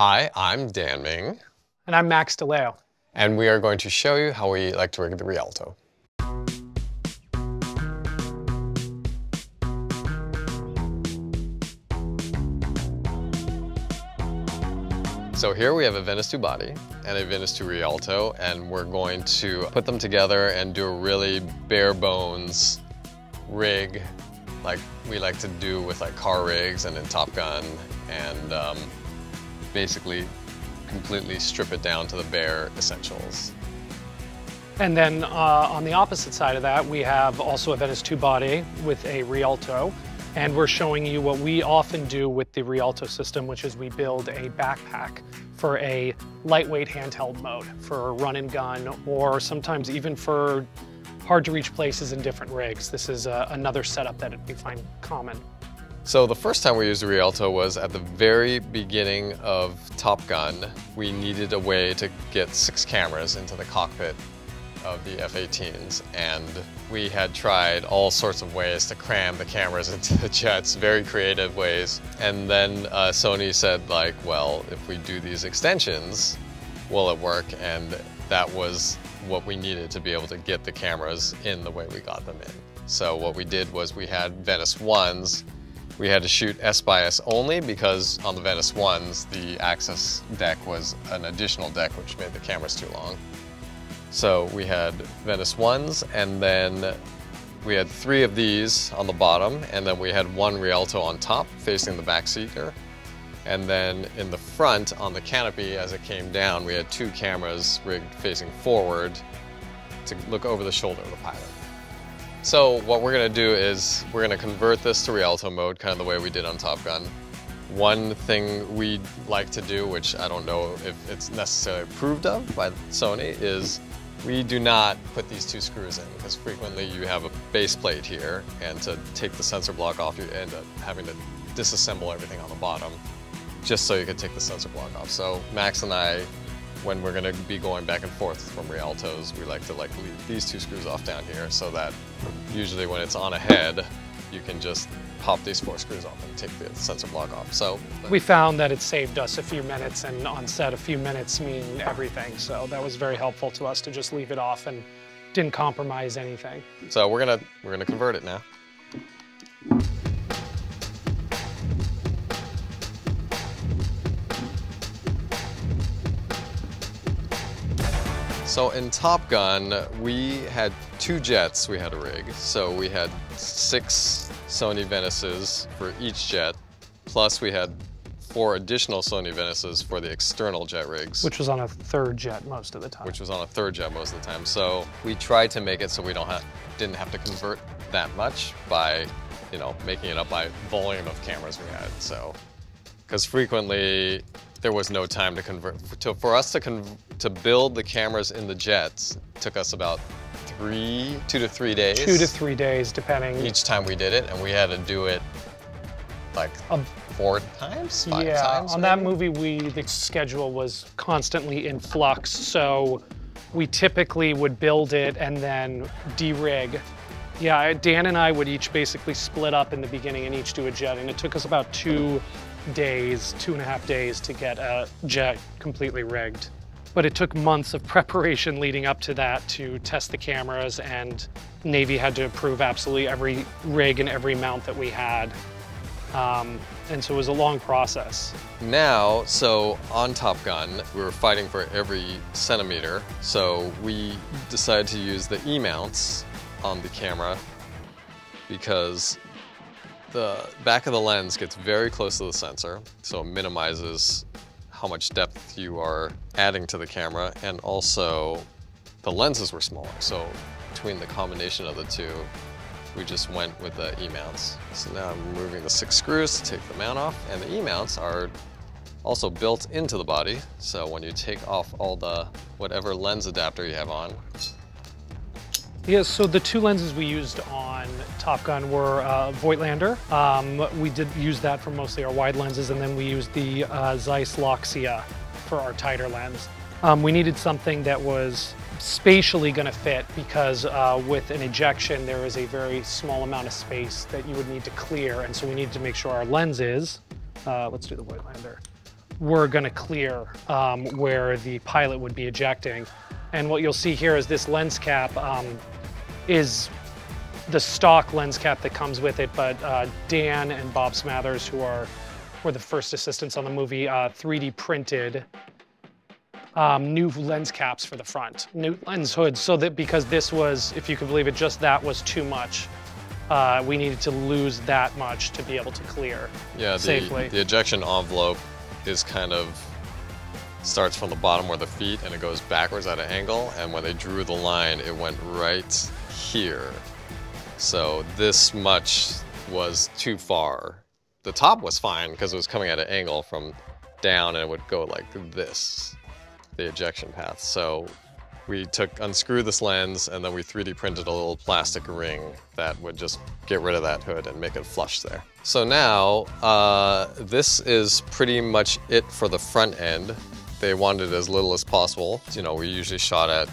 Hi, I'm Dan Ming, And I'm Max DeLeo. and we are going to show you how we like to rig the Rialto. So here we have a Venice 2 body and a Venice 2 Rialto, and we're going to put them together and do a really bare bones rig like we like to do with like car rigs and in Top Gun and um, basically completely strip it down to the bare essentials. And then uh, on the opposite side of that, we have also a Venice 2 body with a Rialto. And we're showing you what we often do with the Rialto system, which is we build a backpack for a lightweight handheld mode for run and gun, or sometimes even for hard to reach places in different rigs. This is uh, another setup that we find common. So the first time we used the Rialto was at the very beginning of Top Gun. We needed a way to get six cameras into the cockpit of the F-18s and we had tried all sorts of ways to cram the cameras into the jets, very creative ways. And then uh, Sony said like, well, if we do these extensions, will it work? And that was what we needed to be able to get the cameras in the way we got them in. So what we did was we had Venice 1s we had to shoot S-bias only because on the Venice 1s, the access deck was an additional deck which made the cameras too long. So we had Venice 1s and then we had three of these on the bottom and then we had one Rialto on top facing the back seater. And then in the front on the canopy as it came down, we had two cameras rigged facing forward to look over the shoulder of the pilot. So what we're gonna do is we're gonna convert this to Rialto mode, kind of the way we did on Top Gun. One thing we like to do, which I don't know if it's necessarily approved of by Sony, is we do not put these two screws in because frequently you have a base plate here and to take the sensor block off you end up having to disassemble everything on the bottom just so you can take the sensor block off. So Max and I when we're gonna be going back and forth from Rialtos, we like to like leave these two screws off down here so that usually when it's on a head, you can just pop these four screws off and take the sensor block off. So We found that it saved us a few minutes and on set a few minutes mean everything. So that was very helpful to us to just leave it off and didn't compromise anything. So we're gonna we're gonna convert it now. So in Top Gun, we had two jets we had to rig. So we had six Sony Venices for each jet, plus we had four additional Sony Venices for the external jet rigs. Which was on a third jet most of the time. Which was on a third jet most of the time. So we tried to make it so we don't have, didn't have to convert that much by, you know, making it up by volume of cameras we had. So, because frequently there was no time to convert. To, for us to con to build the cameras in the jets took us about three, two to three days. Two to three days, depending. Each time we did it, and we had to do it like um, four times, five yeah, times. on that movie, we the schedule was constantly in flux, so we typically would build it and then de-rig. Yeah, Dan and I would each basically split up in the beginning and each do a jet, and it took us about two days, two and a half days to get a jet completely rigged. But it took months of preparation leading up to that to test the cameras and Navy had to approve absolutely every rig and every mount that we had. Um, and so it was a long process. Now, so on Top Gun, we were fighting for every centimeter. So we decided to use the E-mounts on the camera because the back of the lens gets very close to the sensor, so it minimizes how much depth you are adding to the camera, and also the lenses were smaller, so between the combination of the two, we just went with the E-mounts. So now I'm removing the six screws to take the mount off, and the E-mounts are also built into the body, so when you take off all the whatever lens adapter you have on, yeah, so the two lenses we used on Top Gun were uh, Voigtlander. Um, we did use that for mostly our wide lenses, and then we used the uh, Zeiss Loxia for our tighter lens. Um, we needed something that was spatially going to fit because uh, with an ejection there is a very small amount of space that you would need to clear, and so we needed to make sure our lenses, uh, let's do the Voigtlander, were going to clear um, where the pilot would be ejecting. And what you'll see here is this lens cap um, is the stock lens cap that comes with it, but uh, Dan and Bob Smathers, who are were the first assistants on the movie, uh, 3D printed um, new lens caps for the front, new lens hoods, so that because this was, if you could believe it, just that was too much. Uh, we needed to lose that much to be able to clear Yeah, the, safely. the ejection envelope is kind of starts from the bottom where the feet and it goes backwards at an angle. And when they drew the line, it went right here. So this much was too far. The top was fine because it was coming at an angle from down and it would go like this, the ejection path. So we took unscrewed this lens and then we 3D printed a little plastic ring that would just get rid of that hood and make it flush there. So now uh, this is pretty much it for the front end. They wanted as little as possible. You know, we usually shot at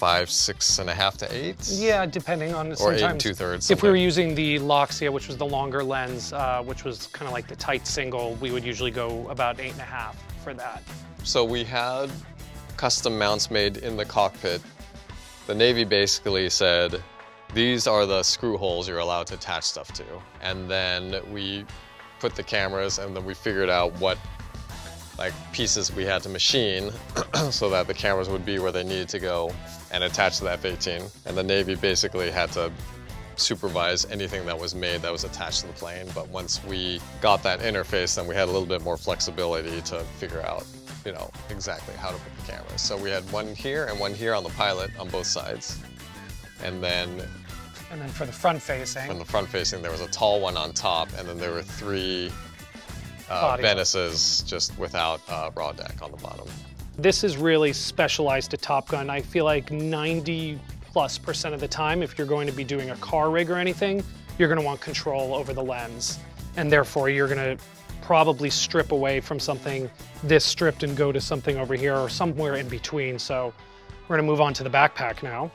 five, six and a half to eight. Yeah, depending on Or eight and two thirds. If we were using the Loxia, which was the longer lens, uh, which was kind of like the tight single, we would usually go about eight and a half for that. So we had custom mounts made in the cockpit. The Navy basically said, these are the screw holes you're allowed to attach stuff to. And then we put the cameras and then we figured out what like pieces we had to machine so that the cameras would be where they needed to go and attach to the F-18. And the Navy basically had to supervise anything that was made that was attached to the plane. But once we got that interface, then we had a little bit more flexibility to figure out, you know, exactly how to put the cameras. So we had one here and one here on the pilot on both sides. And then And then for the front facing, from the front facing, there was a tall one on top, and then there were three uh. Venices just without uh, raw deck on the bottom. this is really specialized to Top Gun. I feel like 90 plus percent of the time, if you're going to be doing a car rig or anything, you're going to want control over the lens. And therefore, you're going to probably strip away from something this stripped and go to something over here or somewhere in between. So we're going to move on to the backpack now.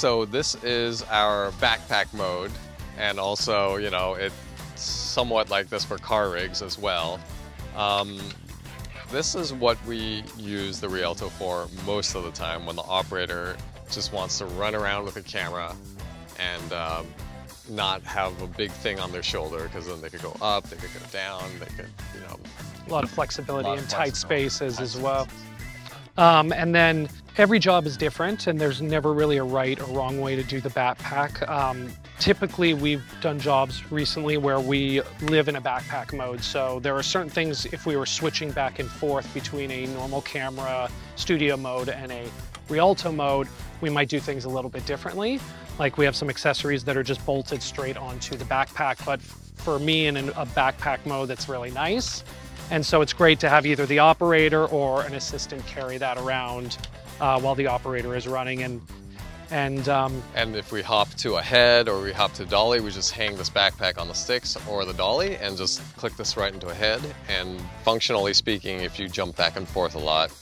So this is our backpack mode, and also, you know, it's somewhat like this for car rigs as well. Um, this is what we use the Rialto for most of the time when the operator just wants to run around with a camera and um, not have a big thing on their shoulder because then they could go up, they could go down, they could, you know, A lot of flexibility lot in of tight spaces as well. Um, and then every job is different, and there's never really a right or wrong way to do the backpack. Um, typically, we've done jobs recently where we live in a backpack mode. So there are certain things, if we were switching back and forth between a normal camera studio mode and a Rialto mode, we might do things a little bit differently. Like we have some accessories that are just bolted straight onto the backpack, but for me in a backpack mode, that's really nice. And so it's great to have either the operator or an assistant carry that around uh, while the operator is running. And and um, And if we hop to a head or we hop to dolly, we just hang this backpack on the sticks or the dolly and just click this right into a head. And functionally speaking, if you jump back and forth a lot,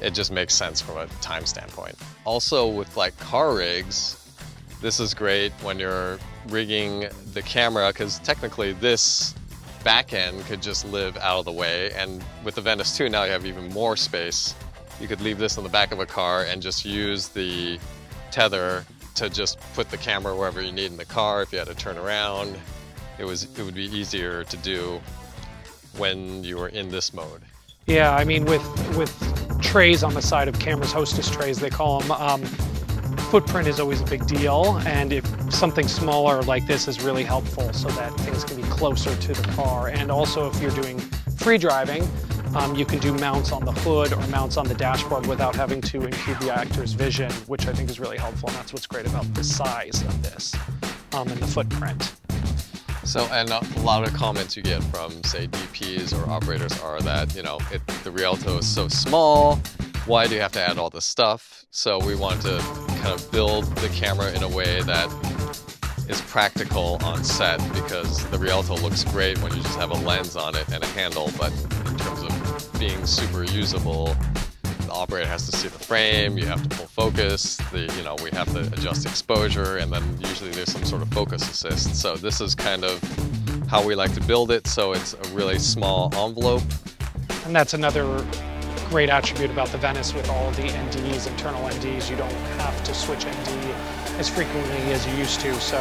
it just makes sense from a time standpoint. Also with like car rigs, this is great when you're rigging the camera because technically this back end could just live out of the way. And with the Venice 2, now you have even more space. You could leave this on the back of a car and just use the tether to just put the camera wherever you need in the car. If you had to turn around, it was it would be easier to do when you were in this mode. yeah, I mean with with trays on the side of cameras, hostess trays they call them. Um, footprint is always a big deal, and if something smaller like this is really helpful, so that things can be closer to the car. And also, if you're doing free driving, um, you can do mounts on the hood or mounts on the dashboard without having to impede the actor's vision, which I think is really helpful. And that's what's great about the size of this um, and the footprint. So, and a lot of comments you get from, say, DPs or operators are that, you know, it, the Rialto is so small, why do you have to add all this stuff? So we want to kind of build the camera in a way that is practical on set because the Rialto looks great when you just have a lens on it and a handle, but in terms of being super usable, the operator has to see the frame, you have to pull focus, the, you know, we have to adjust exposure, and then usually there's some sort of focus assist. So this is kind of how we like to build it, so it's a really small envelope. And that's another great attribute about the Venice with all the NDs, internal NDs. You don't have to switch ND as frequently as you used to, so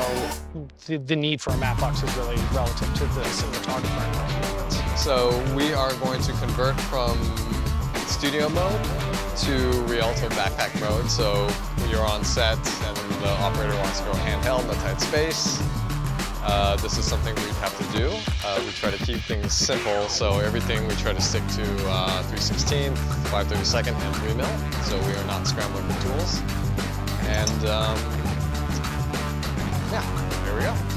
the, the need for a matte box is really relative to the cinematographer. So we are going to convert from studio mode to Rialto backpack mode. So you're on set and the operator wants to go handheld in a tight space. Uh, this is something we have to do. Uh, we try to keep things simple, so everything we try to stick to uh, 316, 532nd, and 3 mil. So we are not scrambling for tools. And um, yeah, there we go.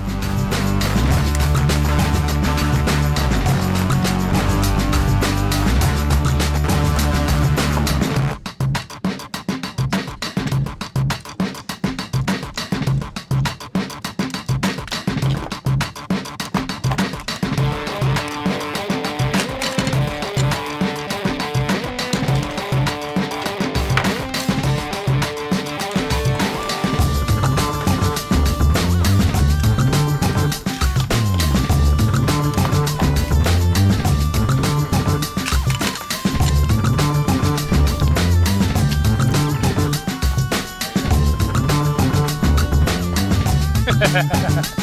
ハハハハ。